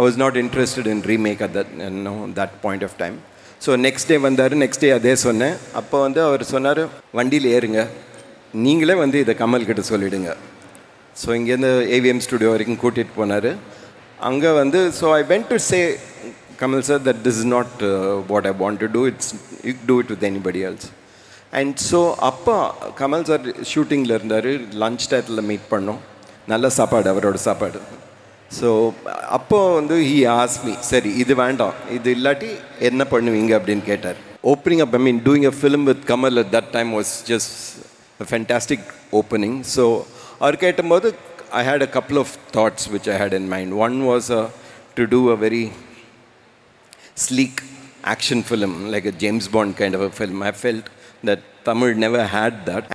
I was not interested in remake at that no that point of time so next day வந்தார் next டே அதே சொன்னேன். அப்போ வந்து அவர் சொன்னார் வண்டியில் ஏறுங்க. நீங்களே வந்து இதை கமல் கிட்ட சொல்லிவிடுங்க ஸோ இங்கேருந்து ஏவிஎம் ஸ்டுடியோ வரைக்கும் கூட்டிகிட்டு போனார். அங்கே வந்து so I went to say Kamal sir that this is not what I want to do it's you do it with anybody else and so அப்போ கமல் சார் ஷூட்டிங்கில் இருந்தார். லஞ்ச் டயத்தில் மீட் பண்ணோம். நல்ல சாப்பாடு அவரோட சாப்பாடு. ஸோ அப்போ வந்து ஹி ஆஸ்மி சரி இது வேண்டாம் இது இல்லாட்டி என்ன பண்ணுவீங்க அப்படின்னு கேட்டார் opening up I mean doing a film with Kamal at that time was just fantastic opening so our கேட்டும்போது I had a couple of thoughts which I had in mind one was a to do a very sleek action film, like a James Bond kind of a film. I felt that Tamil never had that.